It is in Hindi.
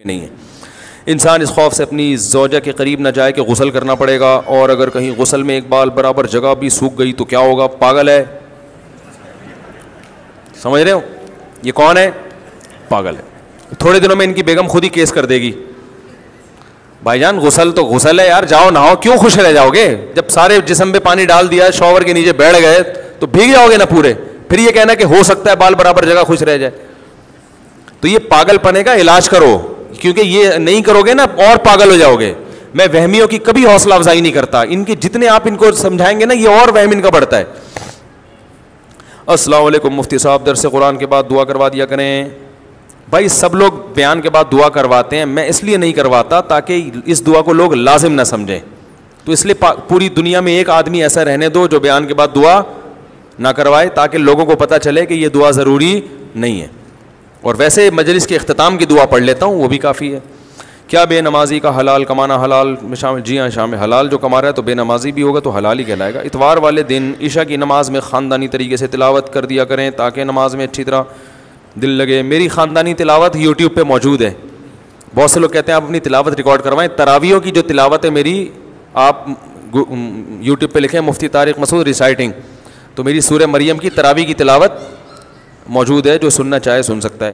नहीं है। इंसान इस खौफ से अपनी जोजा के करीब ना जाए कि गसल करना पड़ेगा, और अगर कहीं गसल में एक बाल बराबर जगह भी सूख गई तो क्या होगा? पागल है। समझ रहे हो? ये कौन है? पागल है। थोड़े दिनों में इनकी बेगम खुद ही केस कर देगी। भाईजान, गुसल तो गुसल है यार, जाओ नहाओ। क्यों खुश रह जाओगे? जब सारे जिसम पे पानी डाल दिया, शॉवर के नीचे बैठ गए तो भीग जाओगे ना पूरे। फिर ये कहना कि हो सकता है बाल बराबर जगह खुश रह जाए। तो ये पागलपने का इलाज करो। क्योंकि ये नहीं करोगे ना, और पागल हो जाओगे। मैं वहमियों की कभी हौसला अफजाई नहीं करता। इनके जितने आप इनको समझाएँगे ना, ये और वहम इनका बढ़ता है। वालेकुम मुफ्ती साहब, दर से कुरान के बाद दुआ करवा दिया करें। भाई, सब लोग बयान के बाद दुआ करवाते हैं। मैं इसलिए नहीं करवाता ताकि इस दुआ को लोग लाजिम ना समझें। तो इसलिए पूरी दुनिया में एक आदमी ऐसा रहने दो जो बयान के बाद दुआ ना करवाए, ताकि लोगों को पता चले कि ये दुआ ज़रूरी नहीं है। और वैसे मजलिस के अख्ताम की दुआ पढ़ लेता हूँ, वो भी काफ़ी है। क्या बेनमाजी का हलाल कमाना हलाल में शामिल, जी हाँ शामिल हलाल जो कमा रहा है तो बेनमाजी भी होगा तो हलाल ही कहलाएगा। इतवार वाले दिन ईशा की नमाज़ में ख़ानदानी तरीके से तिलावत कर दिया करें, ताकि नमाज़ में अच्छी तरह दिल लगे। मेरी ख़ानदानी तिलावत यूट्यूब पे मौजूद है। बहुत से लोग कहते हैं, आप अपनी तिलावत रिकॉर्ड करवाएँ। तरावियों की जो तिलावत है मेरी, आप यूट्यूब पे लिखें, मुफ्ती तारिक मसूद रिसाइटिंग। तो मेरी सूर्य मरियम की तरावी की तिलावत मौजूद है, जो सुनना चाहे सुन सकता है।